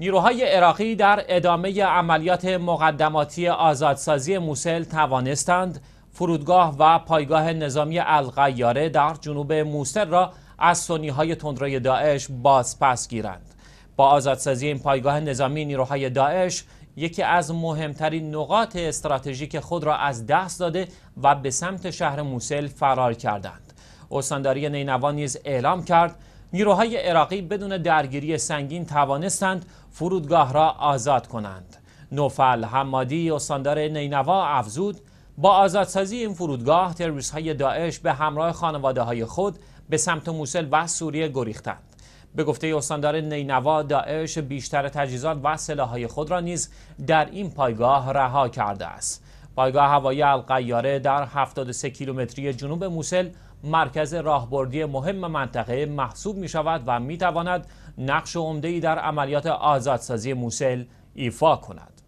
نیروهای عراقی در ادامه عملیات مقدماتی آزادسازی موسل توانستند فرودگاه و پایگاه نظامی الغیاره در جنوب موسل را از سنی های تندروی داعش باز پس گیرند. با آزادسازی این پایگاه نظامی نیروهای داعش یکی از مهمترین نقاط استراتژیک خود را از دست داده و به سمت شهر موسل فرار کردند. استانداری نینوا نیز اعلام کرد نیروهای عراقی بدون درگیری سنگین توانستند فرودگاه را آزاد کنند. نوفل حمادی استاندار نینوا افزود با آزادسازی این فرودگاه تروریست های داعش به همراه خانواده های خود به سمت موسل و سوریه گریختند. به گفته استاندار نینوا داعش بیشتر تجهیزات و سلاحهای خود را نیز در این پایگاه رها کرده است. پایگاه هوایی القیاره در 73 کیلومتری جنوب موسل مرکز راهبردی مهم منطقه محسوب می شود و می تواند نقش عمده در عملیات آزادسازی موسل ایفا کند.